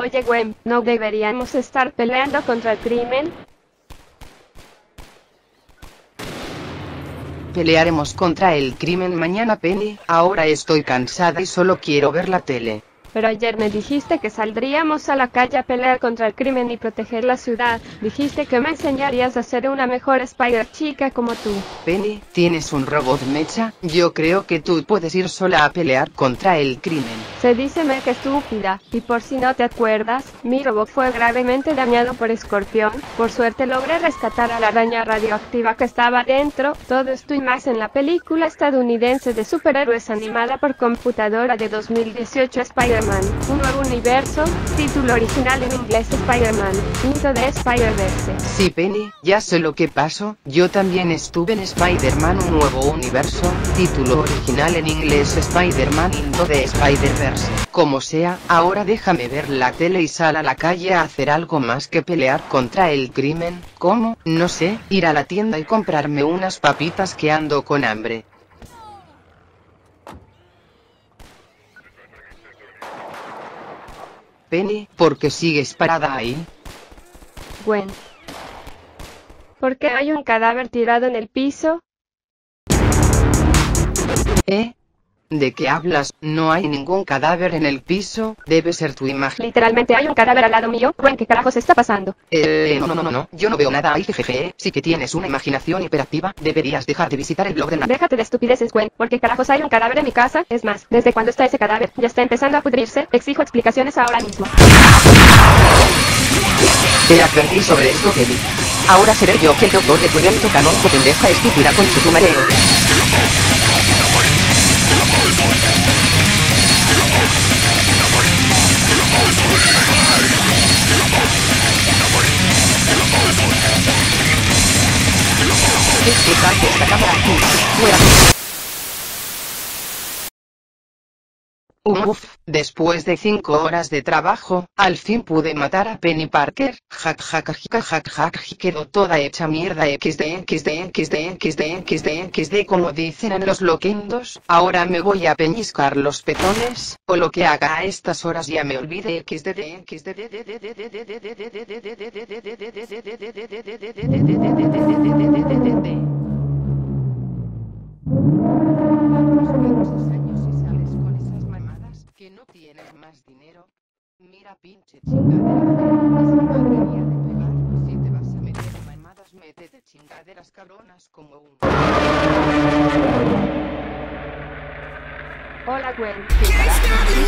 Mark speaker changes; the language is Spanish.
Speaker 1: Oye Gwen, ¿no deberíamos estar peleando contra el crimen?
Speaker 2: Pelearemos contra el crimen mañana Penny, ahora estoy cansada y solo quiero ver la tele.
Speaker 1: Pero ayer me dijiste que saldríamos a la calle a pelear contra el crimen y proteger la ciudad. Dijiste que me enseñarías a ser una mejor Spider chica como tú.
Speaker 2: Penny, ¿tienes un robot mecha? Yo creo que tú puedes ir sola a pelear contra el crimen.
Speaker 1: Se dice me que estúpida, y por si no te acuerdas, mi robot fue gravemente dañado por Escorpión. Por suerte logré rescatar a la araña radioactiva que estaba dentro. Todo esto y más en la película estadounidense de superhéroes animada por computadora de 2018 Spider un nuevo universo, título original en inglés Spider-Man, Into the Spider-Verse.
Speaker 2: Sí Penny, ya sé lo que pasó, yo también estuve en Spider-Man un nuevo universo, título original en inglés Spider-Man Into the Spider-Verse. Como sea, ahora déjame ver la tele y sal a la calle a hacer algo más que pelear contra el crimen, ¿cómo? No sé, ir a la tienda y comprarme unas papitas que ando con hambre. Penny, ¿por qué sigues parada ahí?
Speaker 1: Gwen. ¿Por qué hay un cadáver tirado en el piso?
Speaker 2: ¿Eh? ¿De qué hablas? No hay ningún cadáver en el piso, debe ser tu imagen.
Speaker 1: Literalmente hay un cadáver al lado mío. Gwen, ¿qué carajos está pasando?
Speaker 2: Eh, no, no, no, no, yo no veo nada ahí, jejeje. Sí que tienes una imaginación hiperactiva, deberías dejar de visitar el blog de Nat.
Speaker 1: Déjate de estupideces, Gwen, porque carajos hay un cadáver en mi casa. Es más, ¿desde cuándo está ese cadáver? Ya está empezando a pudrirse. Exijo explicaciones ahora mismo.
Speaker 2: Te advertí sobre esto, Kelly. Ahora seré yo quien te otorgue tu evento canónico pendeja estúpida con su mareo. ที่ติดตามเก็บและก็ไม่ได้ถูกด้วย Uf, después de cinco horas de trabajo, al fin pude matar a Penny Parker. Hack quedó toda hecha mierda xd xd xd xd xd xd como dicen en los loquendos. Ahora me voy a peñiscar los petones, o lo que haga a estas horas ya me olvide xd que dinero. Mira pinche madrería de pegar. Si te vas a meter en mamadas, métete chingaderas cabronas como un...
Speaker 1: Hola, Gwen.
Speaker 2: ¿Qué?